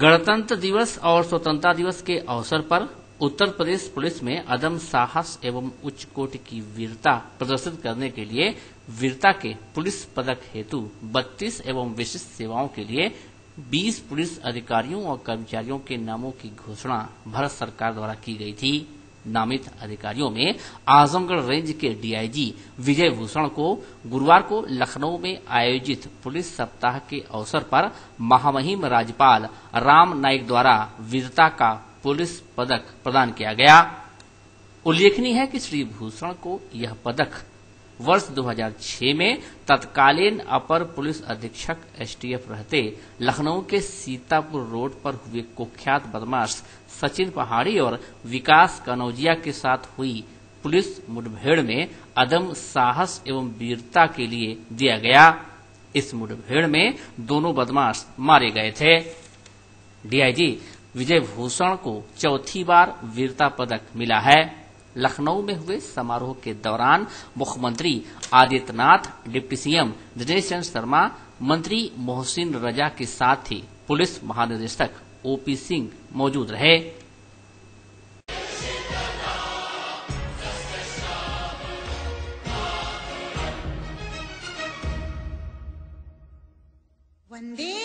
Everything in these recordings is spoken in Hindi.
गणतंत्र दिवस और स्वतंत्रता दिवस के अवसर पर उत्तर प्रदेश पुलिस में अदम साहस एवं उच्च कोटि की वीरता प्रदर्शित करने के लिए वीरता के पुलिस पदक हेतु 32 एवं विशिष्ट सेवाओं के लिए 20 पुलिस अधिकारियों और कर्मचारियों के नामों की घोषणा भारत सरकार द्वारा की गई थी। नामित अधिकारियों में आजमगढ़ रेंज के डीआईजी विजय भूषण को गुरुवार को लखनऊ में आयोजित पुलिस सप्ताह के अवसर पर महामहिम राज्यपाल राम नाईक द्वारा वीरता का पुलिस पदक प्रदान किया गया। उल्लेखनीय है कि श्री भूषण को यह पदक वर्ष 2006 में तत्कालीन अपर पुलिस अधीक्षक एसटीएफ रहते लखनऊ के सीतापुर रोड पर हुए कुख्यात बदमाश सचिन पहाड़ी और विकास कनौजिया के साथ हुई पुलिस मुठभेड़ में अदम साहस एवं वीरता के लिए दिया गया। इस मुठभेड़ में दोनों बदमाश मारे गए थे। डीआईजी विजय भूषण को चौथी बार वीरता पदक मिला है। लखनऊ में हुए समारोह के दौरान मुख्यमंत्री आदित्यनाथ, डिप्टी सीएम दिनेश चंद्र शर्मा, मंत्री मोहसिन रजा के साथ ही पुलिस महानिदेशक ओपी सिंह मौजूद रहे। मातरम्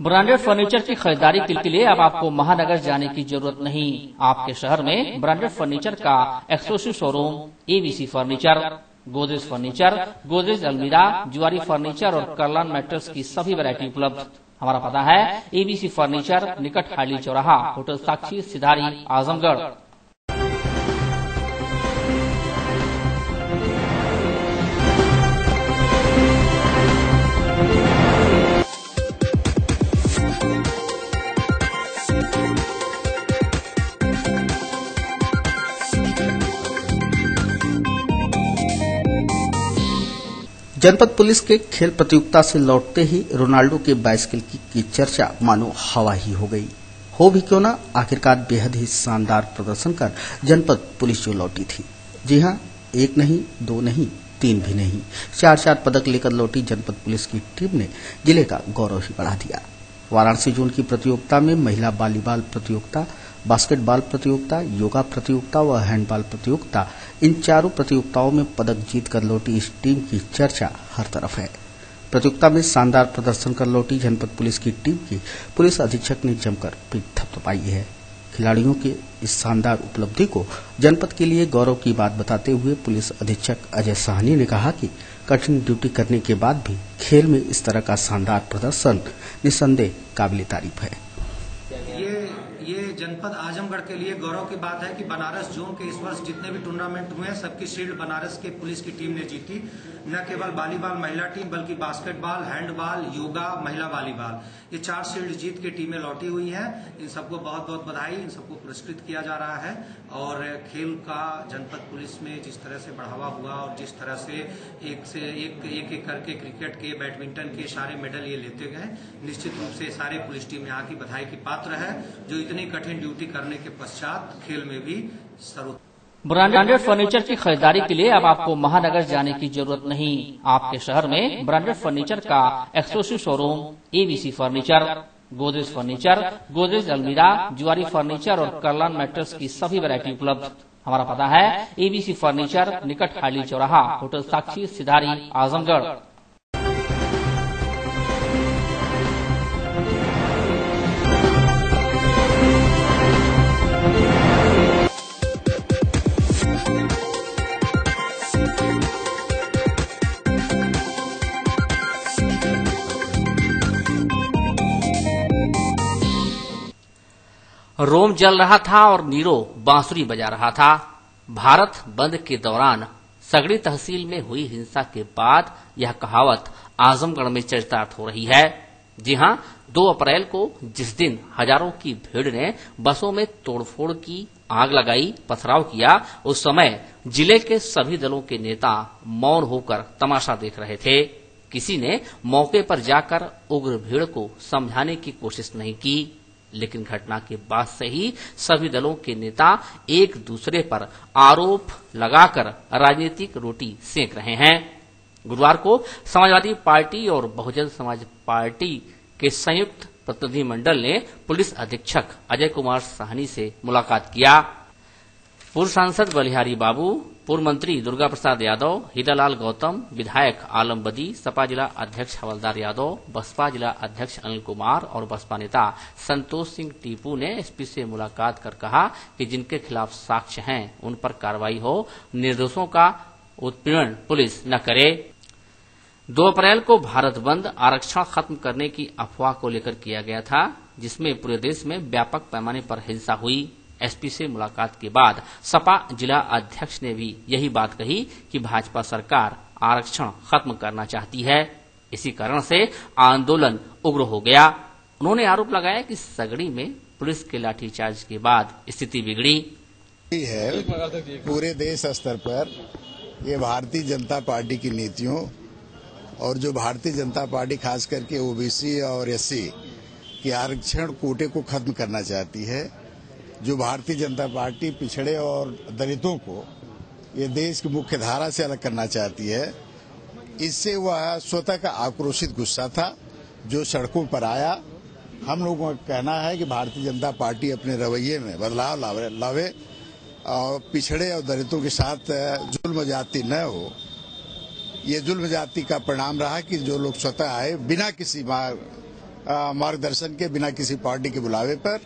ब्रांडेड फर्नीचर की खरीदारी के लिए अब आपको महानगर जाने की ज़रूरत नहीं। आपके शहर में ब्रांडेड फर्नीचर का exclusive showroom ABC furniture, Godrej furniture, Godrej अलमीरा जुआरी फर्नीचर और करलान मेटल्स की सभी वैरायटी उपलब्ध। हमारा पता है एबीसी फर्नीचर निकट हाली चौराहा, होटल साक्षी सिधारी, आजमगढ़। जनपद पुलिस के खेल प्रतियोगिता से लौटते ही रोनाल्डो के बाइसिकल की, की चर्चा मानो हवा ही हो गई। हो भी क्यों ना? आखिरकार बेहद ही शानदार प्रदर्शन कर जनपद पुलिस जो लौटी थी। जी हाँ एक नहीं दो नहीं तीन भी नहीं। चार चार पदक लेकर लौटी जनपद पुलिस की टीम ने ज़िले का गौरव ही बढ़ा दिया। वाराणसी जोन की प्रतियोगिता में महिला वॉलीबॉल प्रतियोगिता बास्केटबॉल प्रतियोगिता, योगा प्रतियोगिता व हैंडबॉल प्रतियोगिता, इन चारों प्रतियोगिताओं में पदक जीतकर लौटी इस टीम की चर्चा हर तरफ़ है। प्रतियोगिता में शानदार प्रदर्शन कर लौटी जनपद पुलिस की टीम की पुलिस अधीक्षक ने जमकर पीठ थपथपाई है। खिलाड़ियों की इस शानदार उपलब्धि को जनपद के लिए गौरव की बात बताते हुए पुलिस अधीक्षक अजय साहनी ने कहा कि कठिन ड्यूटी करने के बाद भी खेल में इस तरह का शानदार प्रदर्शन निस्संदेह काबिल तारीफ़ है। जनपद आजमगढ़ के लिए गौरव की बात है कि बनारस जोन के इस वर्ष जितने भी टूर्नामेंट हुए हैं, सबकी शील्ड बनारस के पुलिस की टीम ने जीती। न केवल वॉलीबॉल महिला टीम, बल्कि बास्केटबॉल, हैंडबॉल, योगा, महिला वॉलीबॉल। ये चार शील्ड जीत के टीमें लौटी हुई हैं। इन सबको बहुत बहुत बधाई, इन सबको पुरस्कृत किया जा रहा है। और खेल का जनपद पुलिस में जिस तरह से बढ़ावा हुआ और जिस तरह से एक से एक एक एक करके क्रिकेट के, बैडमिंटन के सारे मेडल ये लेते गए, निश्चित रूप से सारे पुलिस टीम यहाँ की बधाई की पात्र है। जो इतनी कठिन ड्यूटी करने के पश्चात खेल में भी सर्वोत्तम ब्रांडेड फर्नीचर की खरीदारी के लिए अब आपको महानगर जाने की ज़रूरत नहीं। आपके शहर में ब्रांडेड फर्नीचर का exclusive showroom ABC furniture, Godrej furniture, Godrej अलमीरा जुआरी फर्नीचर और करलान मेटल्स की सभी वैरायटी उपलब्ध। हमारा पता है एबीसी फर्नीचर, निकट हाली चौराहा, होटल साक्षी, सिधारी, आजमगढ़। रोम जल रहा था और नीरो बांसुरी बजा रहा था। भारत बंद के दौरान सगड़ी तहसील में हुई हिंसा के बाद यह कहावत आजमगढ़ में चरितार्थ हो रही है। जी हाँ, दो अप्रैल को जिस दिन हज़ारों की भीड़ ने बसों में तोड़फोड़ की, आग लगाई, पथराव किया, उस समय ज़िले के सभी दलों के नेता मौन होकर तमाशा देख रहे थे। किसी ने मौके पर जाकर उग्र भीड़ को समझाने की कोशिश नहीं की। लेकिन घटना के बाद से ही सभी दलों के नेता एक दूसरे पर आरोप लगाकर राजनीतिक रोटी सेंक रहे हैं। गुरुवार को समाजवादी पार्टी और बहुजन समाज पार्टी के संयुक्त प्रतिनिधिमंडल ने पुलिस अधीक्षक अजय कुमार साहनी से मुलाकात किया। पूर्व सांसद बलिहारी बाबू, पूर्व मंत्री दुर्गा प्रसाद यादव हीरालाल गौतम, विधायक आलम बदी, सपा जिला अध्यक्ष हवलदार यादव, बसपा जिला अध्यक्ष अनिल कुमार और बसपा नेता संतोष सिंह टीपू ने एसपी से मुलाकात कर कहा कि जिनके खिलाफ साक्ष्य हैं, उन पर कार्रवाई हो, निर्दोषों का उत्पीड़न पुलिस न करे। दो अप्रैल को भारत बंद, आरक्षण खत्म करने की अफवाह को लेकर किया गया था, जिसमें पूरे देश में व्यापक पैमाने पर हिंसा हुई। एसपी से मुलाकात के बाद सपा जिला अध्यक्ष ने भी यही बात कही कि भाजपा सरकार आरक्षण खत्म करना चाहती है। इसी कारण से आंदोलन उग्र हो गया। उन्होंने आरोप लगाया कि सगड़ी में पुलिस के लाठीचार्ज के बाद स्थिति बिगड़ी। है पूरे देश स्तर पर ये भारतीय जनता पार्टी की नीतियों और जो भारतीय जनता पार्टी खास करके ओबीसी और एससी के आरक्षण कोटे को खत्म करना चाहती है जो भारतीय जनता पार्टी पिछड़े और दलितों को ये देश की मुख्य धारा से अलग करना चाहती है इससे वह स्वतः का आक्रोशित गुस्सा था जो सड़कों पर आया। हम लोगों का कहना है कि भारतीय जनता पार्टी अपने रवैये में बदलाव लावे, और पिछड़े और दलितों के साथ जुल्म जाति न हो। ये जुल्म जाति का परिणाम रहा कि जो लोग स्वतः आए बिना किसी मार्गदर्शन के बिना किसी पार्टी के बुलावे पर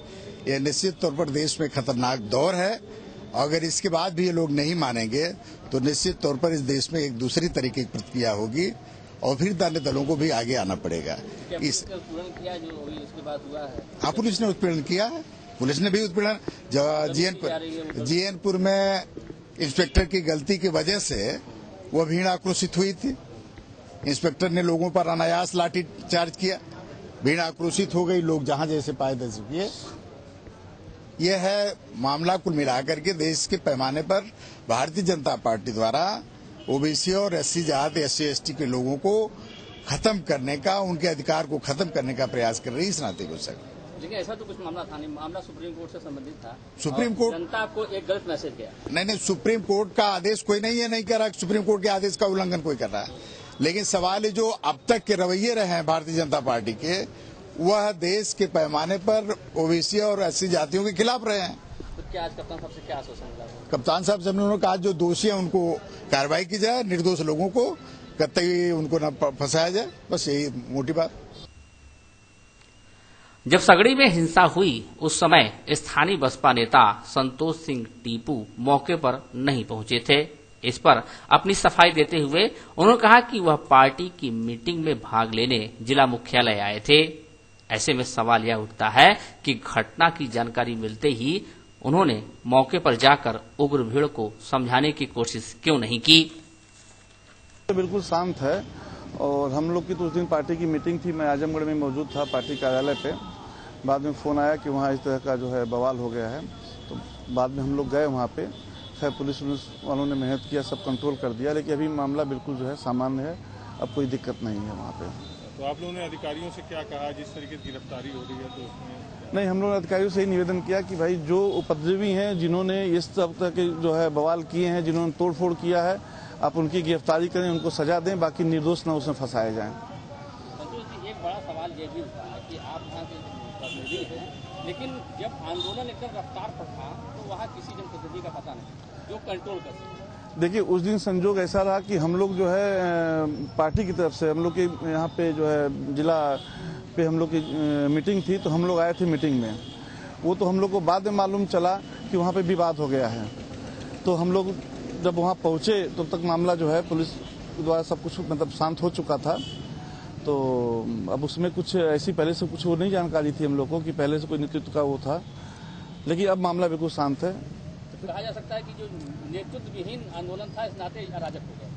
यह निश्चित तौर पर देश में खतरनाक दौर है। अगर इसके बाद भी ये लोग नहीं मानेंगे तो निश्चित तौर पर इस देश में एक दूसरी तरीके की प्रतिक्रिया होगी और फिर दाने दलों को भी आगे आना पड़ेगा। इस हाँ? पुलिस ने उत्पीड़न किया। है पुलिस ने भी उत्पीड़न जीएनपुर जीएनपुर में इंस्पेक्टर की गलती की वजह से वह भीड़ आक्रोशित हुई थी। इंस्पेक्टर ने लोगों पर अनायास लाठी चार्ज किया। भीड़ आक्रोशित हो गई लोग जहाँ जैसे पाए तैसे किए। यह है मामला कुल मिलाकर के देश के पैमाने पर भारतीय जनता पार्टी द्वारा ओबीसी और एससी जात एस सी के लोगों को खत्म करने का उनके अधिकार को खत्म करने का प्रयास कर रही इस नाते को लेकिन ऐसा तो कुछ मामला था नहीं। मामला सुप्रीम कोर्ट से संबंधित था। सुप्रीम कोर्ट जनता को एक गलत मैसेज गया। नहीं नहीं सुप्रीम कोर्ट का आदेश कोई नहीं है नहीं कर रहा। सुप्रीम कोर्ट के आदेश का उल्लंघन कोई कर रहा है। लेकिन सवाल जो अब तक के रवैये रहे हैं भारतीय जनता पार्टी के वह देश के पैमाने पर ओबीसी और एससी जातियों के खिलाफ रहे हैं। तो क्या आज कप्तान साहब से क्या आश्वासन मिला कप्तान साहब से हमने कहा जो दोषी है उनको कार्रवाई की जाए निर्दोष लोगों को कतई उनको न फंसाया जाए। बस यही मोटी बात। जब सगड़ी में हिंसा हुई उस समय स्थानीय बसपा नेता संतोष सिंह टीपू मौके पर नहीं पहुँचे थे। इस पर अपनी सफ़ाई देते हुए उन्होंने कहा कि वह पार्टी की मीटिंग में भाग लेने जिला मुख्यालय आए थे। ऐसे में सवाल यह उठता है कि घटना की जानकारी मिलते ही उन्होंने मौके पर जाकर उग्र भीड़ को समझाने की कोशिश क्यों नहीं की? बिल्कुल शांत है और हम लोग की तो उस दिन पार्टी की मीटिंग थी। मैं आजमगढ़ में मौजूद था पार्टी कार्यालय पे। बाद में फ़ोन आया कि वहाँ इस तरह का जो है बवाल हो गया है। तो बाद में हम लोग गए वहाँ पे। खैर, पुलिस वालों ने मेहनत किया, सब कंट्रोल कर दिया, लेकिन अभी मामला बिल्कुल जो है सामान्य है। अब कोई दिक्कत नहीं है वहाँ पे। तो आप लोगों ने अधिकारियों से क्या कहा जिस तरीके की गिरफ्तारी हो रही है तो उसमें नहीं हम लोग अधिकारियों से ही निवेदन किया कि भाई जो उपद्रवी हैं जिन्होंने इस सब तरह के जो है बवाल किए हैं जिन्होंने तोड़फोड़ किया है आप उनकी गिरफ्तारी करें उनको सजा दें बाकी निर्दोष न उसमें फंसाए जाएँ। एक बड़ा सवाल ये भी उठा कि आप यहाँ के प्रतिनिधि हैं लेकिन जब आंदोलन एकदम रफ्तार पर था तो वहाँ किसी जनप्रतिनिधि का पता नहीं जो कंट्रोल कर सके देखिए, उस दिन संजोग ऐसा रहा कि हम लोग जो है पार्टी की तरफ़ से हम लोग के यहाँ पे जो है, जिला पे हम लोग की मीटिंग थी तो हम लोग आए थे मीटिंग में। वो तो हम लोग को बाद में मालूम चला कि वहाँ पे विवाद हो गया है। तो हम लोग जब वहाँ पहुँचे, तब तो तक मामला जो है, पुलिस द्वारा सब कुछ मतलब शांत हो चुका था। तो अब उसमें कुछ ऐसी पहले से कुछ वो नहीं जानकारी थी हम लोग को कि पहले से कोई नेतृत्व का वो था। लेकिन अब मामला बिल्कुल शांत है। तो कहा जा सकता है कि जो नेतृत्व विहीन आंदोलन था इस नाते अराजक हो गया।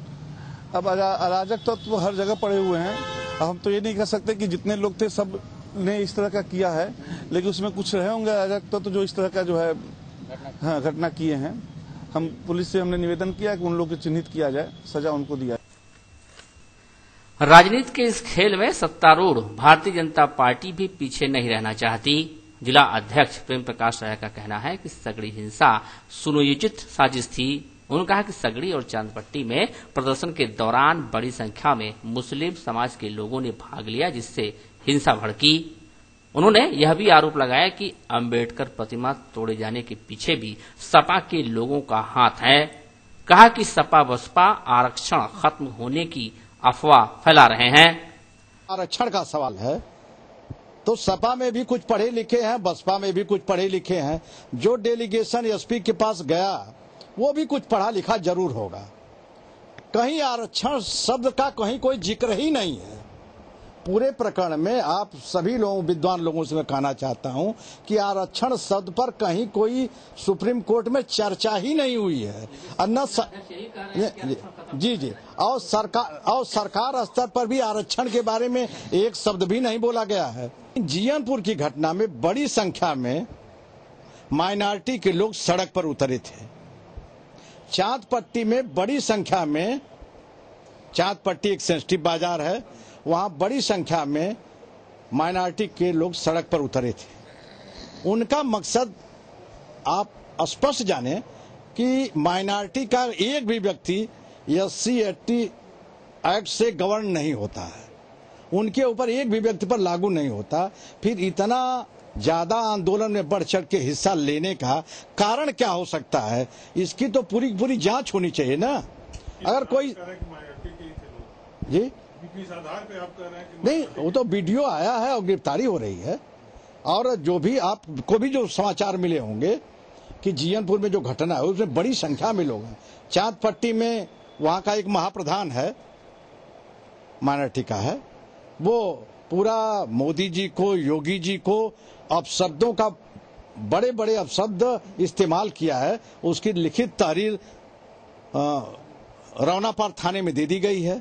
अब अराजक तत्व तो हर जगह पड़े हुए हैं। अब हम तो ये नहीं कह सकते कि जितने लोग थे सबने इस तरह का किया है लेकिन उसमें कुछ रहे होंगे अराजक तत्व तो जो इस तरह का जो है हाँ घटना किए हैं। हम पुलिस से हमने निवेदन किया कि उन लोग को चिन्हित किया जाए सजा उनको दिया जाए। राजनीति के इस खेल में सत्तारूढ़ भारतीय जनता पार्टी भी पीछे नहीं रहना चाहती। जिला अध्यक्ष प्रेम प्रकाश राय का कहना है कि सगड़ी हिंसा सुनियोजित साजिश थी। उन्होंने कहा कि सगड़ी और चांदपट्टी में प्रदर्शन के दौरान बड़ी संख्या में मुस्लिम समाज के लोगों ने भाग लिया, जिससे हिंसा भड़की। उन्होंने यह भी आरोप लगाया कि अंबेडकर प्रतिमा तोड़े जाने के पीछे भी सपा के लोगों का हाथ है। कहा कि सपा बसपा आरक्षण खत्म होने की अफवाह फैला रहे हैं। आरक्षण का सवाल है तो सपा में भी कुछ पढ़े लिखे हैं, बसपा में भी कुछ पढ़े लिखे हैं। जो डेलीगेशन एसपी के पास गया, वो भी कुछ पढ़ा लिखा ज़रूर होगा। कहीं आरक्षण शब्द का कहीं कोई ज़िक्र ही नहीं है। पूरे प्रकरण में आप सभी लोगों विद्वान लोगों से मैं कहना चाहता हूँ कि आरक्षण शब्द पर कहीं कोई सुप्रीम कोर्ट में चर्चा ही नहीं हुई है। और न स... जी जी। और सरकार और सरकार स्तर पर भी आरक्षण के बारे में एक शब्द भी नहीं बोला गया है। जियनपुर की घटना में बड़ी संख्या में माइनॉरिटी के लोग सड़क पर उतरे थे। चाँद पट्टी में बड़ी संख्या में चाँद पट्टी एक सेंसिटिव बाज़ार है। वहाँ बड़ी संख्या में माइनॉरिटी के लोग सड़क पर उतरे थे। उनका मकसद आप स्पष्ट जाने कि माइनॉरिटी का एक भी व्यक्ति एस सी एक्ट से गवर्न नहीं होता है। उनके ऊपर एक भी व्यक्ति पर लागू नहीं होता। फिर इतना ज़्यादा आंदोलन में बढ़ चढ़ के हिस्सा लेने का कारण क्या हो सकता है? इसकी तो पूरी पूरी जाँच होनी चाहिए ना। अगर कोई जी? आधार पे आप कह रहे हैं नहीं, वो तो वीडियो आया है और गिरफ्तारी हो रही है। और जो भी आपको भी जो समाचार मिले होंगे कि जियनपुर में जो घटना है, उसमें बड़ी संख्या में लोग हैं। चाँद पट्टी में वहाँ का एक महाप्रधान है माइनॉरिटी का है। वो पूरा मोदी जी को, योगी जी को अपशब्दों का बड़े बड़े अपशब्द इस्तेमाल किया है। उसकी लिखित तहरीर रौनापार थाने में दे दी गई है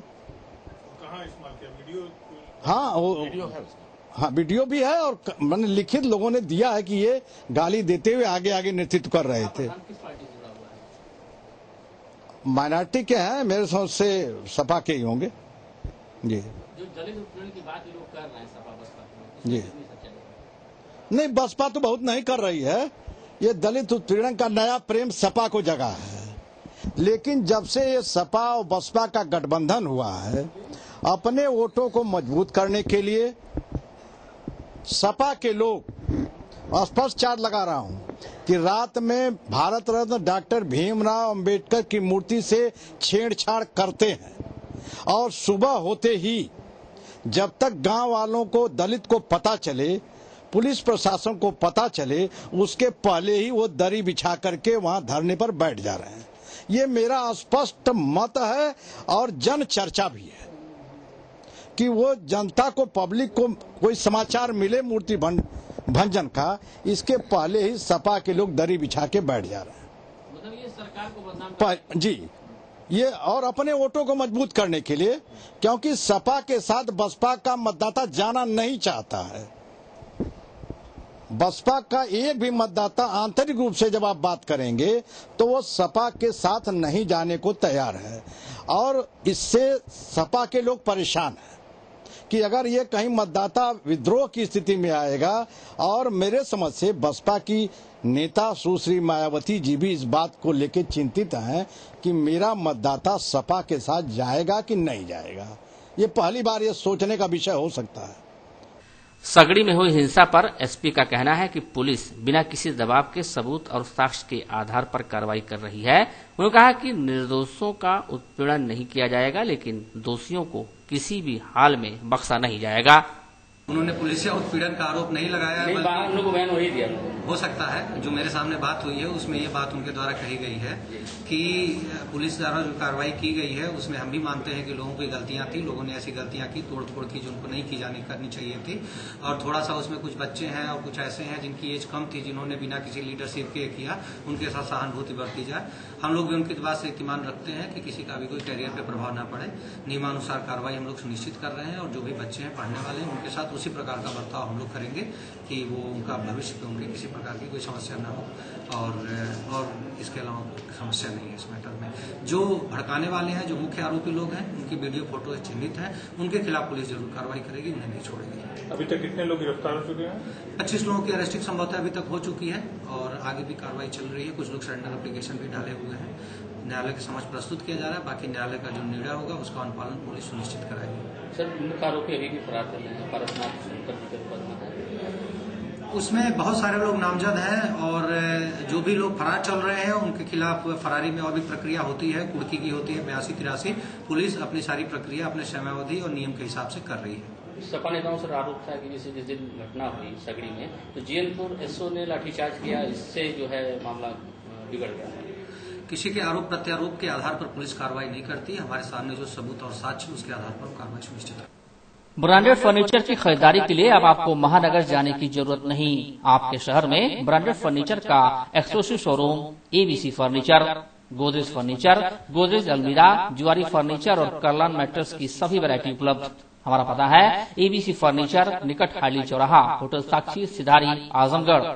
कहाँ इस्तेमाल किया वीडियो हाँ वो हाँ वीडियो भी है और मैंने लिखित लोगों ने दिया है कि ये गाली देते हुए आगे आगे नेतृत्व कर रहे थे। माइनॉरिटी के हैं मेरे समझ से सपा के ही होंगे। जी। जो दलित उत्पीड़न की बात लोग कर रहे हैं सपा बसपा जी। नहीं बसपा तो बहुत नहीं कर रही है। ये दलित उत्पीड़न का नया प्रेम सपा को जगा है। लेकिन जब से ये सपा और बसपा का गठबंधन हुआ है अपने वोटों को मज़बूत करने के लिए सपा के लोग स्पष्ट चार्ज लगा रहा हूँ कि रात में भारत रत्न डॉक्टर भीमराव अंबेडकर की मूर्ति से छेड़छाड़ करते हैं और सुबह होते ही जब तक गाँव वालों को दलित को पता चले, पुलिस प्रशासन को पता चले, उसके पहले ही वो दरी बिछा करके वहाँ धरने पर बैठ जा रहे हैं। ये मेरा स्पष्ट मत है और जन चर्चा भी है। कि वो जनता को पब्लिक को कोई समाचार मिले मूर्ति भंजन का इसके पहले ही सपा के लोग दरी बिछा के बैठ जा रहे हैं। मतलब ये सरकार को बदनाम जी ये और अपने वोटों को मज़बूत करने के लिए क्योंकि सपा के साथ बसपा का मतदाता जाना नहीं चाहता है। बसपा का एक भी मतदाता आंतरिक रूप से जब आप बात करेंगे तो वो सपा के साथ नहीं जाने को तैयार है। और इससे सपा के लोग परेशान हैं। कि अगर ये कहीं मतदाता विद्रोह की स्थिति में आएगा और मेरे समझ से बसपा की नेता सुश्री मायावती जी भी इस बात को लेकर चिंतित हैं कि मेरा मतदाता सपा के साथ जाएगा कि नहीं जाएगा। ये पहली बार ये सोचने का विषय हो सकता है। सगड़ी में हुई हिंसा पर एसपी का कहना है कि पुलिस बिना किसी दबाव के सबूत और साक्ष्य के आधार पर कार्रवाई कर रही है। उन्होंने कहा कि निर्दोषों का उत्पीड़न नहीं किया जाएगा, लेकिन दोषियों को किसी भी हाल में बख्शा नहीं जाएगा। उन्होंने पुलिस से उत्पीड़न का आरोप नहीं लगाया है, बल्कि लोग बयान वही दिया हो सकता है जो मेरे सामने बात हुई है उसमें ये बात उनके द्वारा कही गई है कि पुलिस द्वारा जो कार्रवाई की गई है उसमें हम भी मानते हैं कि लोगों की गलतियाँ थी लोगों ने ऐसी गलतियाँ की तोड़ फोड़ की जो उनको नहीं की जानी करनी चाहिए थी। और थोड़ा सा उसमें कुछ बच्चे हैं और कुछ ऐसे हैं जिनकी एज कम थी जिन्होंने बिना किसी लीडरशिप के किया उनके साथ सहानुभूति बरती जाए। हम लोग भी उनकी बात से इतमान रखते हैं कि किसी का भी कोई कैरियर पर प्रभाव न पड़े। नियमानुसार कार्रवाई हम लोग सुनिश्चित कर रहे हैं और जो भी बच्चे हैं पढ़ने वाले हैं उनके साथ उस प्रकार का बर्ताव हम लोग करेंगे कि वो उनका भविष्य में उनकी किसी प्रकार की कोई समस्या न हो और और इसके अलावा कोई समस्या नहीं है इस मैटर में। जो भड़काने वाले हैं जो मुख्य आरोपी लोग हैं उनकी वीडियो फ़ोटो चिन्हित है उनके खिलाफ पुलिस ज़रूर कार्रवाई करेगी उन्हें नहीं छोड़ेगी। अभी तक कितने लोग गिरफ़्तार हो चुके हैं? पच्चीस लोगों की अरेस्टिंग संभवतः अभी तक हो चुकी है और आगे भी कार्रवाई चल रही है। कुछ लोग सरेंडर एप्लीकेशन भी डाले हुए हैं। न्यायालय के समझ प्रस्तुत किया जा रहा है। बाकी न्यायालय का जो निर्णय होगा उसका अनुपालन पुलिस सुनिश्चित कराएगी। सर मुख्य आरोपी अभी भी फरार कर रहे हैं पारसनाथ शंकर जी के है। उसमें बहुत सारे लोग नामजद हैं और जो भी लोग फरार चल रहे हैं उनके खिलाफ फरारी में और भी प्रक्रिया होती है कुड़की की होती है बयासी तिरासी पुलिस अपनी सारी प्रक्रिया अपने समयावधि और नियम के हिसाब से कर रही है। सपा नेताओं से आरोप था कि जैसे जिस दिन घटना हुई सगड़ी में तो जीएनपुर एसओ ने लाठीचार्ज किया इससे जो है मामला बिगड़ गया। किसी के आरोप प्रत्यारोप के आधार पर पुलिस कार्रवाई नहीं करती। हमारे सामने जो सबूत और साक्ष्य उसके आधार पर कार्रवाई सुनिश्चित ब्रांडेड फर्नीचर की खरीदारी के लिए अब आपको महानगर जाने की ज़रूरत नहीं। आपके शहर में ब्रांडेड फर्नीचर का exclusive showroom, ABC furniture, Godrej furniture, Godrej अलमीरा जुआरी फर्नीचर और करलान मैट्रेस की सभी वैरायटी उपलब्ध। हमारा पता है, एबीसी फर्नीचर निकट हाली चौराहा, होटल साक्षी, सिधारी, आजमगढ़।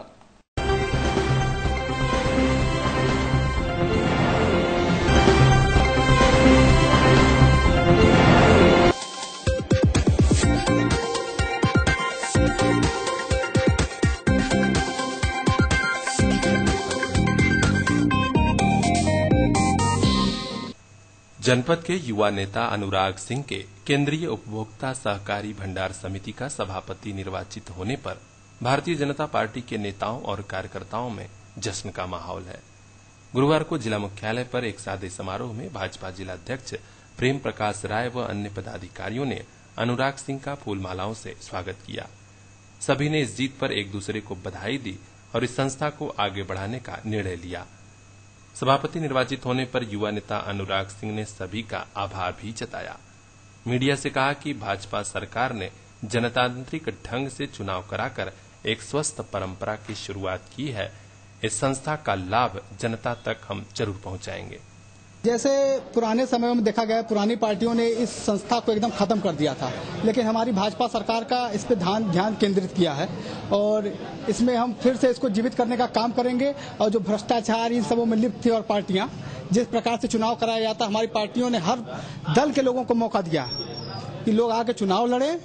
जनपद के युवा नेता अनुराग सिंह के केंद्रीय उपभोक्ता सहकारी भंडार समिति का सभापति निर्वाचित होने पर भारतीय जनता पार्टी के नेताओं और कार्यकर्ताओं में जश्न का माहौल है। गुरुवार को जिला मुख्यालय पर एक सादे समारोह में भाजपा जिलाध्यक्ष प्रेम प्रकाश राय व अन्य पदाधिकारियों ने अनुराग सिंह का फूलमालाओं से स्वागत किया। सभी ने इस जीत पर एक दूसरे को बधाई दी और इस संस्था को आगे बढ़ाने का निर्णय लिया। सभापति निर्वाचित होने पर युवा नेता अनुराग सिंह ने सभी का आभार भी जताया। मीडिया से कहा कि भाजपा सरकार ने जनतांत्रिक ढंग से चुनाव कराकर एक स्वस्थ परंपरा की शुरुआत की है। इस संस्था का लाभ जनता तक हम ज़रूर पहुंचाएँगे। जैसे पुराने समय में देखा गया, पुरानी पार्टियों ने इस संस्था को एकदम खत्म कर दिया था। लेकिन हमारी भाजपा सरकार का इस पे ध्यान ध्यान केंद्रित किया है और इसमें हम फिर से इसको जीवित करने का काम करेंगे और जो भ्रष्टाचार, इन सबों में लिप्त थी और पार्टियाँ, जिस प्रकार से चुनाव कराया जाता हमारी पार्टियों ने हर दल के लोगों को मौका दिया कि लोग आके चुनाव लड़े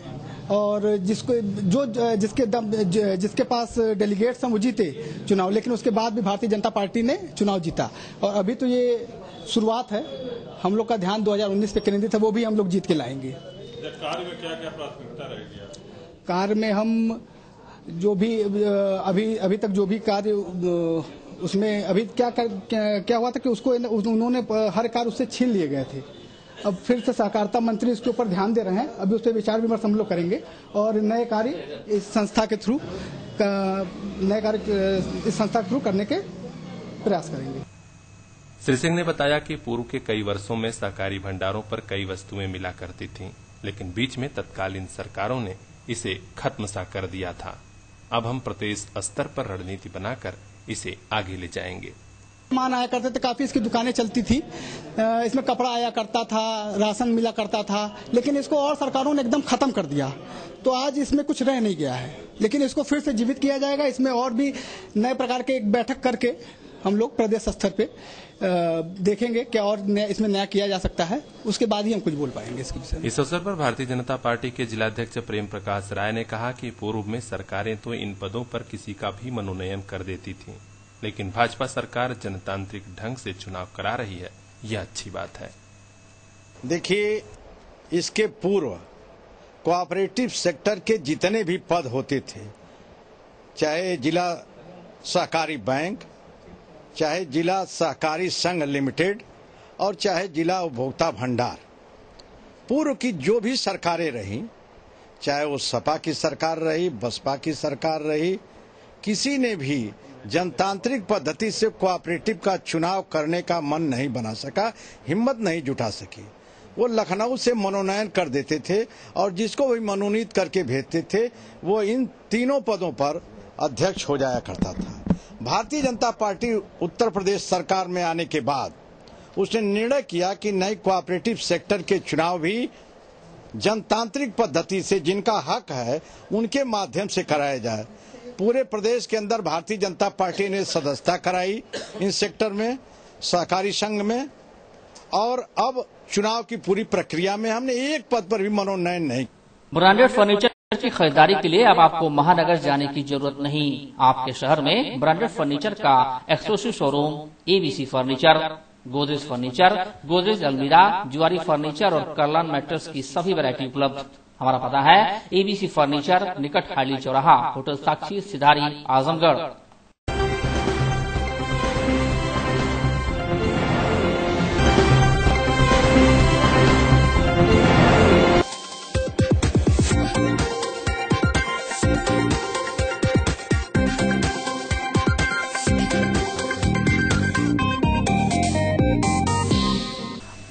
और जिसको, जो, जिसके दम जिसके पास डेलीगेट्स हैं, वो जीते चुनाव। लेकिन उसके बाद भी भारतीय जनता पार्टी ने चुनाव जीता। और अभी तो ये शुरुआत है। हम लोग का ध्यान 2019 पे केंद्रित है वो भी हम लोग जीत के लाएँगे। कार्य में क्या क्या प्राथमिकता रहेगी? कार्य में हम जो भी अभी अभी तक जो भी कार्य उसमें अभी क्या कर, क्या, क्या हुआ था कि उसको उन्होंने हर कार्य उससे छीन लिए गए थे। अब फिर से सहकारिता मंत्री इसके ऊपर ध्यान दे रहे हैं। अभी उस पर विचार विमर्श हम लोग करेंगे और नए कार्य इस संस्था के थ्रू नए कार्य इस संस्था के थ्रू करने के प्रयास करेंगे। श्री सिंह ने बताया कि पूर्व के कई वर्षों में सहकारी भंडारों पर कई वस्तुएँ मिला करती थीं, लेकिन बीच में तत्कालीन सरकारों ने इसे खत्म सा कर दिया था। अब हम प्रदेश स्तर पर रणनीति बनाकर इसे आगे ले जाएँगे। सामान आया करते थे काफ़ी इसकी दुकानें चलती थी। इसमें कपड़ा आया करता था राशन मिला करता था लेकिन इसको और सरकारों ने एकदम खत्म कर दिया। तो आज इसमें कुछ रह नहीं गया है लेकिन इसको फिर से जीवित किया जाएगा। इसमें और भी नए प्रकार के एक बैठक करके हम लोग प्रदेश स्तर पे देखेंगे क्या और नया, इसमें नया किया जा सकता है। उसके बाद ही हम कुछ बोल पाएँगे इसके विषय इस अवसर पर भारतीय जनता पार्टी के जिलाध्यक्ष प्रेम प्रकाश राय ने कहा कि पूर्व में सरकारें तो इन पदों पर किसी का भी मनोनयन कर देती थी लेकिन भाजपा सरकार जनतांत्रिक ढंग से चुनाव करा रही है। यह अच्छी बात है। देखिए इसके पूर्व कोऑपरेटिव सेक्टर के जितने भी पद होते थे चाहे जिला सहकारी बैंक चाहे जिला सहकारी संघ लिमिटेड और चाहे जिला उपभोक्ता भंडार। पूर्व की जो भी सरकारें रही, चाहे वो सपा की सरकार रही, बसपा की सरकार रही, किसी ने भी जनतांत्रिक पद्धति से कोऑपरेटिव का चुनाव करने का मन नहीं बना सका, हिम्मत नहीं जुटा सकी। वो लखनऊ से मनोनयन कर देते थे और जिसको भी मनोनीत करके भेजते थे, वो इन तीनों पदों पर अध्यक्ष हो जाया करता था। भारतीय जनता पार्टी उत्तर प्रदेश सरकार में आने के बाद उसने निर्णय किया कि नई कोऑपरेटिव सेक्टर के चुनाव भी जनतांत्रिक पद्धति से जिनका हक है, उनके माध्यम से कराया जाए। पूरे प्रदेश के अंदर भारतीय जनता पार्टी ने सदस्यता कराई इन सेक्टर में, सहकारी संघ में, और अब चुनाव की पूरी प्रक्रिया में हमने एक पद पर भी मनोनयन नहीं ब्रांडेड फर्नीचर की खरीदारी के लिए अब आपको महानगर जाने की ज़रूरत नहीं। आपके शहर में ब्रांडेड फर्नीचर का exclusive showroom ABC furniture, Godrej furniture, Godrej अलमीरा जुआरी फर्नीचर और करलान मैट्रेस की सभी वैरायटी उपलब्ध। हमारा पता है एबीसी फर्नीचर, निकट हाली चौराहा, होटल साक्षी, सिधारी, आजमगढ़।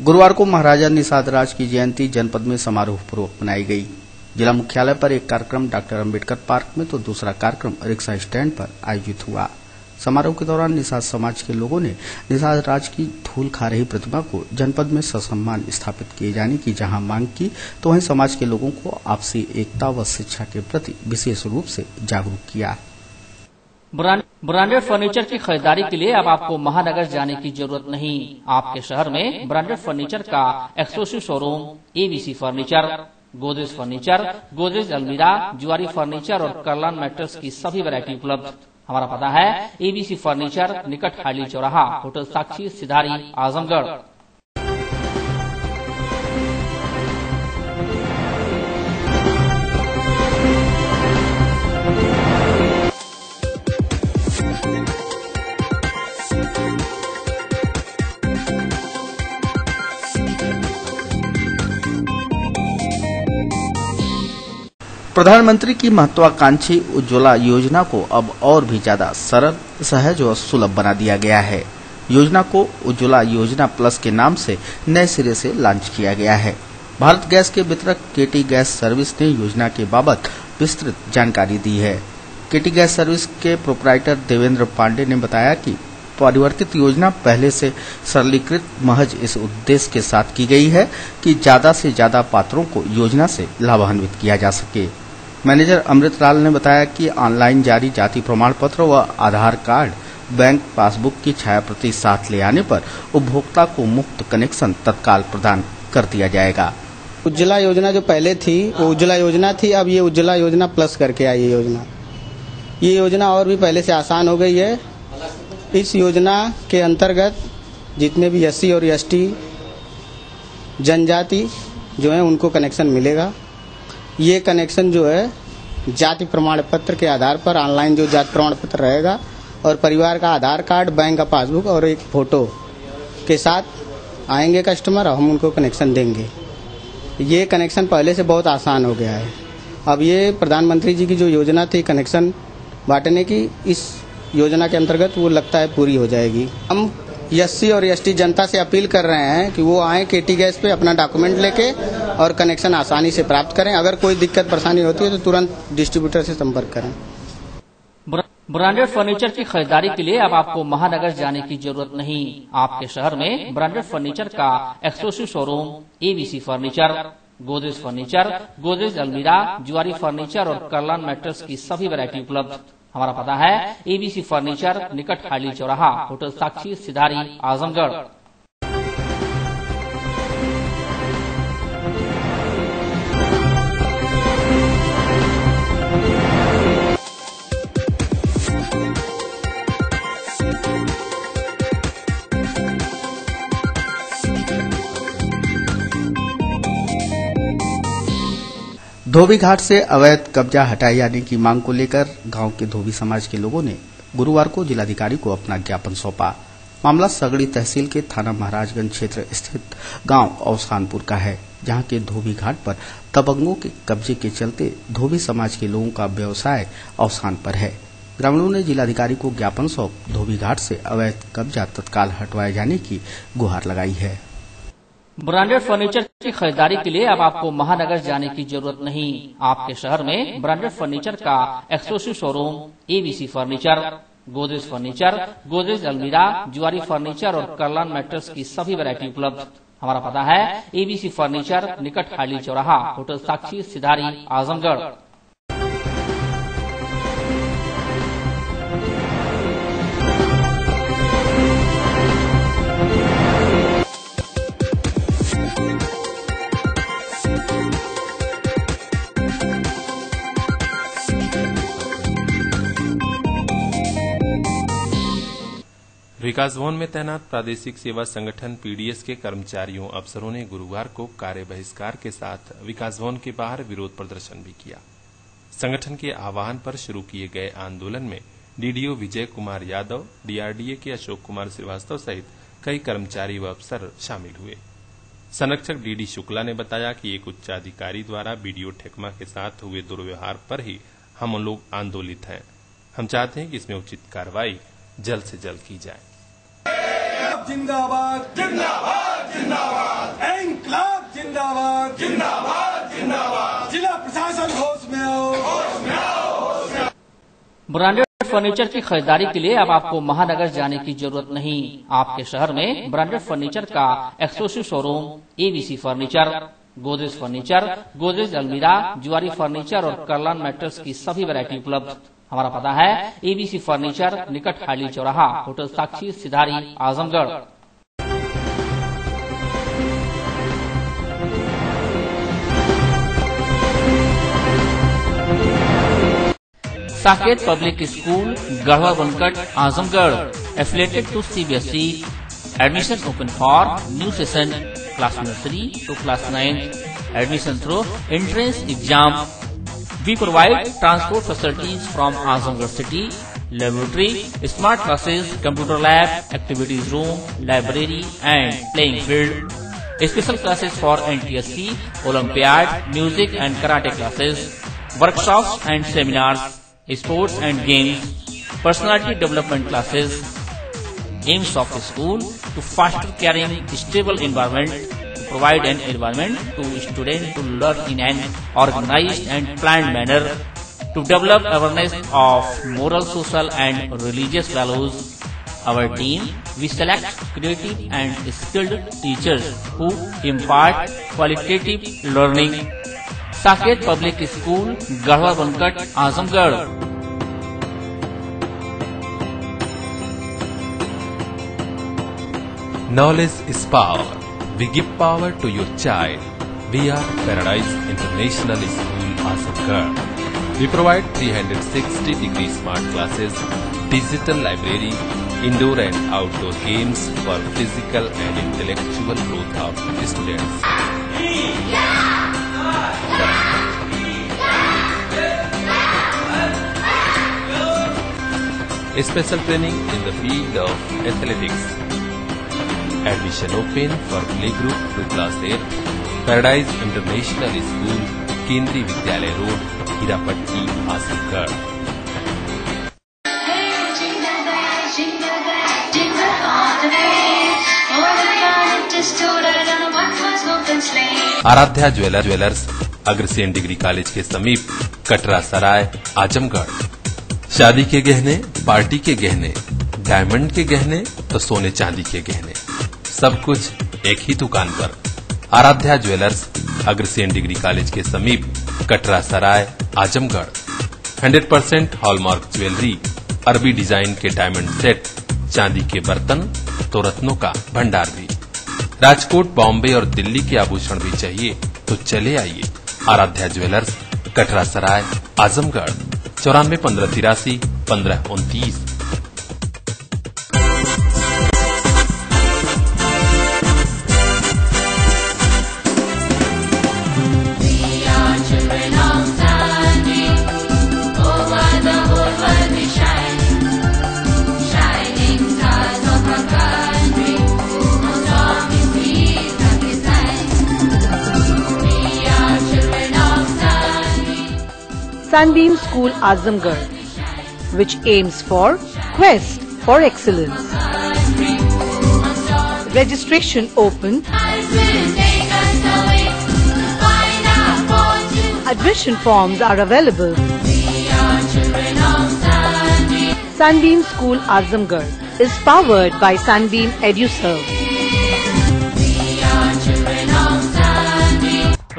गुरुवार को महाराजा निषाद राज की जयंती जनपद में समारोह पूर्वक मनाई गई। जिला मुख्यालय पर एक कार्यक्रम डॉक्टर अंबेडकर पार्क में तो दूसरा कार्यक्रम रिक्शा स्टैंड पर आयोजित हुआ। समारोह के दौरान निषाद समाज के लोगों ने निषाद राज की धूल खा रही प्रतिमा को जनपद में ससम्मान स्थापित किए जाने की जहाँ मांग की तो वहीं समाज के लोगों को आपसी एकता व शिक्षा के प्रति विशेष रूप से जागरूक किया। ब्रांडेड फर्नीचर की खरीदारी के लिए अब आपको महानगर जाने की ज़रूरत नहीं। आपके शहर में ब्रांडेड फर्नीचर का exclusive showroom ABC furniture, Godrej furniture, Godrej अलमीरा, जुआरी फर्नीचर और करलान मैट्रेस की सभी वैरायटी उपलब्ध। हमारा पता है एबीसी फर्नीचर, निकट हाली चौराहा, होटल साक्षी, सिधारी, आजमगढ़। प्रधानमंत्री की महत्वाकांक्षी उज्ज्वला योजना को अब और भी ज़्यादा सरल, सहज और सुलभ बना दिया गया है। योजना को उज्ज्वला योजना प्लस के नाम से नए सिरे से लॉन्च किया गया है। भारत गैस के वितरक केटी गैस सर्विस ने योजना के बाबत विस्तृत जानकारी दी है। केटी गैस सर्विस के प्रोपराइटर देवेंद्र पांडे ने बताया कि परिवर्तित योजना पहले से सरलीकृत महज इस उद्देश्य के साथ की गई है कि ज़्यादा से ज़्यादा पात्रों को योजना से लाभान्वित किया जा सके। मैनेजर अमृतलाल ने बताया कि ऑनलाइन जारी जाति प्रमाण पत्र व आधार कार्ड बैंक पासबुक की छायाप्रति साथ ले आने पर उपभोक्ता को मुफ़्त कनेक्शन तत्काल प्रदान कर दिया जाएगा। उज्ज्वला योजना जो पहले थी, वो उज्ज्वला योजना थी, अब ये उज्ज्वला योजना प्लस करके आई ये योजना। ये योजना और भी पहले से आसान हो गई है। इस योजना के अंतर्गत जितने भी एससी और एसटी जनजाति जो है, उनको कनेक्शन मिलेगा। ये कनेक्शन जो है, जाति प्रमाण पत्र के आधार पर ऑनलाइन जो जाति प्रमाण पत्र रहेगा और परिवार का आधार कार्ड, बैंक का पासबुक और एक फ़ोटो के साथ आएँगे कस्टमर और हम उनको कनेक्शन देंगे। ये कनेक्शन पहले से बहुत आसान हो गया है। अब ये प्रधानमंत्री जी की जो योजना थी कनेक्शन बांटने की, इस योजना के अंतर्गत वो लगता है पूरी हो जाएगी। हम एससी और एसटी जनता से अपील कर रहे हैं कि वो आए केटी गैस पे अपना डॉक्यूमेंट लेके और कनेक्शन आसानी से प्राप्त करें। अगर कोई दिक्कत, परेशानी होती है तो तुरंत डिस्ट्रीब्यूटर से संपर्क करें। ब्रांडेड फर्नीचर की खरीदारी के लिए अब आपको महानगर जाने की ज़रूरत नहीं। आपके शहर में ब्रांडेड फर्नीचर का exclusive showroom ABC furniture Godrej furniture Godrej अलमीरा जुआरी फर्नीचर और करलान मैट्रेस की सभी वैरायटी उपलब्ध। हमारा पता है एबीसी फर्नीचर निकट खाली चौराहा होटल साक्षी सिधारी आजमगढ़। धोबी घाट से अवैध कब्जा हटाए जाने की मांग को लेकर गाँव के धोबी समाज के लोगों ने गुरुवार को जिलाधिकारी को अपना ज्ञापन सौंपा। मामला सगड़ी तहसील के थाना महाराजगंज क्षेत्र स्थित गाँव औसानपुर का है, जहाँ के धोबी घाट पर तबंगों के कब्जे के चलते धोबी समाज के लोगों का व्यवसाय अवसान पर है। ग्रामीणों ने जिलाधिकारी को ज्ञापन सौंप धोबी घाट से अवैध कब्जा तत्काल हटवाए जाने की गुहार लगाई है। ब्रांडेड फर्नीचर की खरीदारी के लिए अब आपको महानगर जाने की ज़रूरत नहीं। आपके शहर में ब्रांडेड फर्नीचर का exclusive showroom ABC furniture, Godrej furniture, Godrej अलमीरा जुआरी फर्नीचर और करलान मैट्रेस की सभी वैरायटी उपलब्ध। हमारा पता है एबीसी फर्नीचर, निकट हाली चौराहा, होटल साक्षी, सिधारी, आजमगढ़। विकास भवन में तैनात प्रादेशिक सेवा संगठन पीडीएस के कर्मचारियों, अफसरों ने गुरुवार को कार्य बहिष्कार के साथ विकास भवन के बाहर विरोध प्रदर्शन भी किया। संगठन के आह्वान पर शुरू किए गए आंदोलन में डीडीओ विजय कुमार यादव, डीआरडीए के अशोक कुमार श्रीवास्तव सहित कई कर्मचारी व अफसर शामिल हुए। संरक्षक डीडी शुक्ला ने बताया कि एक उच्चाधिकारी द्वारा बीडीओ ठेकमा के साथ हुए दुर्व्यवहार पर ही हम लोग आंदोलित हैं। हम चाहते हैं कि इसमें उचित कार्रवाई जल्द से जल्द की जाए। जिंदाबाद। जिंदाबाद जिंदाबाद। इंकलाब जिंदाबाद। जिंदाबाद जिंदाबाद। जिला प्रशासन होश में आओ। होश में आओ ब्रांडेड फर्नीचर की खरीदारी के लिए अब आपको महानगर जाने की ज़रूरत नहीं। आपके शहर में ब्रांडेड फर्नीचर का exclusive showroom ABC furniture Godrej furniture Godrej अलमीरा जुआरी फर्नीचर और करलान मेटल्स की सभी वैरायटी उपलब्ध। हमारा पता है एबीसी फर्नीचर निकट हाली चौराहा, hotel Sakshi, Sidhari, Azamgarh. Saket public school, Garhwa Bankat, Azamgarh. Affiliated to CBSE admission open for new session class nursery to class nine admission through entrance exam We provide transport facilities from Azamgarh city, laboratory, smart classes, computer lab, activities room, library and playing field. Special classes for NTSC, Olympiad, music and karate classes, workshops and seminars, sports and games, personality development classes. Aims of the school to foster caring, stable environment provide an environment to students to learn in an organized and planned manner, to develop awareness of moral, social and religious values. Our team, we select creative and skilled teachers who impart qualitative learning. Saket Public School, Garhwa Bankat, Azamgarh. Knowledge is power. We give power to your child. We are Paradise International School, Azamgarh. We provide 360 degree smart classes, digital library, indoor and outdoor games for physical and intellectual growth of students. A Special training in the field of athletics. Admission open for play group to class eight paradise international school Kendriya Vidyalaya road Hirapatti Azamgarh Aaradhya jeweller jewellers Agrasen degree college के समीप, कटरा सराय, आजमगढ़। शादी के गहने, पार्टी के गहने डायमंड के गहने तो सोने चांदी के गहने। सब कुछ एक ही दुकान पर। Aaradhya jewellers, Agrasen degree college के समीप, Katra Sarai, Azamgarh. 100% percent hallmark jewellery, अरबी डिज़ाइन के डायमंड सेट चांदी के बर्तन तो रत्नों का भंडार भी। राजकोट, बॉम्बे और दिल्ली के आभूषण भी चाहिए तो चले आइए। आराध्या ज्वेलर्स, कटरा सराय, आजमगढ़। चौरानवे, पंद्रह, तिरासी, पंद्रह, उनतीस। Sunbeam School Azamgarh, which aims for quest for excellence. Registration open. Admission forms are available. Sunbeam School Azamgarh is powered by Sunbeam EduServe.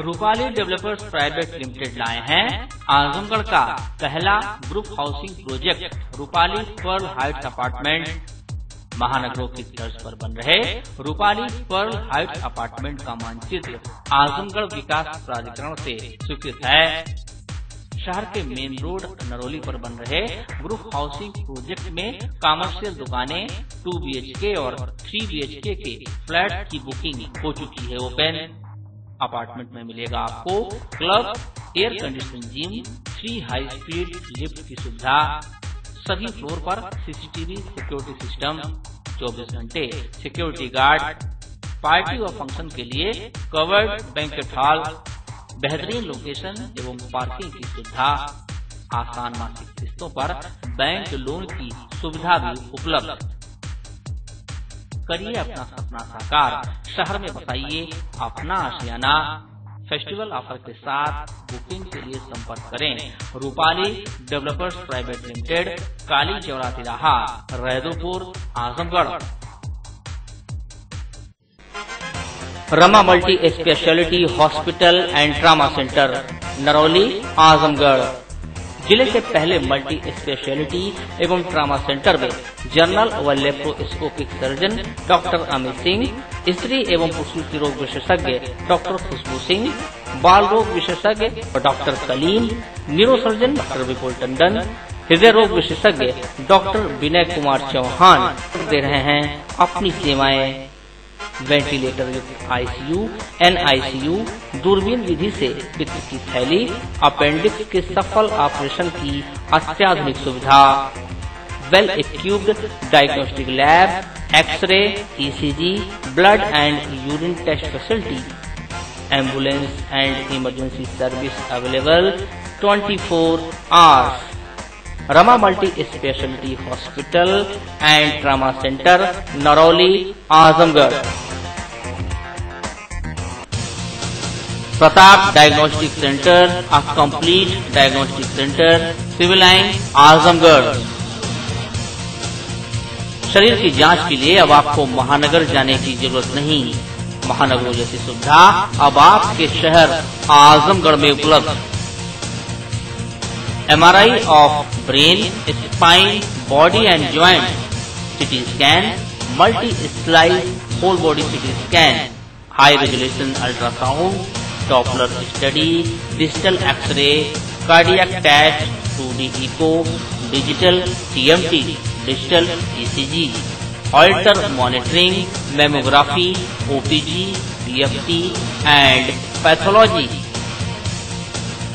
Rupali developers private limited लाए हैं आजमगढ़ का पहला group housing project Rupali pearl heights apartment महानगरों की तर्ज पर बन रहे रूपाली पर्ल हाइट्स अपार्टमेंट का मानचित्र आजमगढ़ विकास प्राधिकरण से स्वीकृत है। शहर के मेन रोड नरोली पर बन रहे ग्रुप हाउसिंग प्रोजेक्ट में कॉमर्शियल दुकानें 2 बीएचके और 3 बीएचके के फ्लैट की बुकिंग हो चुकी है ओपन अपार्टमेंट में मिलेगा आपको club, air conditioning gym three high speed lift की सुविधा, सभी फ्लोर पर सीसीटीवी सिक्योरिटी सिस्टम 24 घंटे सिक्योरिटी गार्ड पार्टी और फ़ंक्शन के लिए कवर्ड बैंकेट हॉल बेहतरीन लोकेशन एवं पार्किंग की सुविधा, आसान मासिक किस्तों पर बैंक लोन की सुविधा भी उपलब्ध। करिए अपना सपना साकार। शहर में बताइए, अपना आशियाना फेस्टिवल ऑफ़र के साथ बुकिंग के लिए संपर्क करें। Rupali developers private limited Kali Chaura तिराहा Raidopur, Azamgarh. Rama multi speciality hospital and trauma centre Narauli, Azamgarh. ज़िले के पहले मल्टी स्पेशलिटी एवं ट्रामा सेंटर में जनरल व laparoscopic surgeon doctor Amit Singh, स्त्री एवं प्रसूति रोग विशेषज्ञ डॉक्टर खुशबू सिंह, बाल रोग विशेषज्ञ doctor Kaleem neuro surgeon doctor Vipul Tandon, हृदय रोग विशेषज्ञ डॉक्टर विनय कुमार चौहान दे रहे हैं अपनी सेवाएँ। वेंटिलेटर युक्त आईसीयू, एनआईसीयू, दूरबीन विधि से पित्त की थैली, अपेंडिक्स के सफल ऑपरेशन की अत्याधुनिक सुविधा। Well equipped diagnostic lab X ray ECG blood and urine test facility ambulance and emergency service available 24 hours Rama multi speciality hospital and trauma centre Narauli Azamgarh Pratap diagnostic centre a complete diagnostic centre civil line Azamgarh शरीर की जाँच के लिए अब आपको महानगर जाने की ज़रूरत नहीं। महानगरों जैसी सुविधा अब आपके शहर आजमगढ़ में उपलब्ध। MRI of brain spine body and joint CT scan multi slide whole body CT scan high resolution ultrasound doppler study digital X ray cardia टैच two D echo digital TMT digital ECG holter monitoring mammography OPG BFT and pathology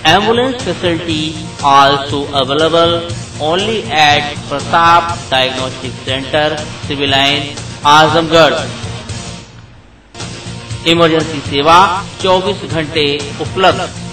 Ambulance facility also available only at Pratap Diagnostic Center, Civil Line, Azamgarh. Emergency सेवा 24 घंटे उपलब्ध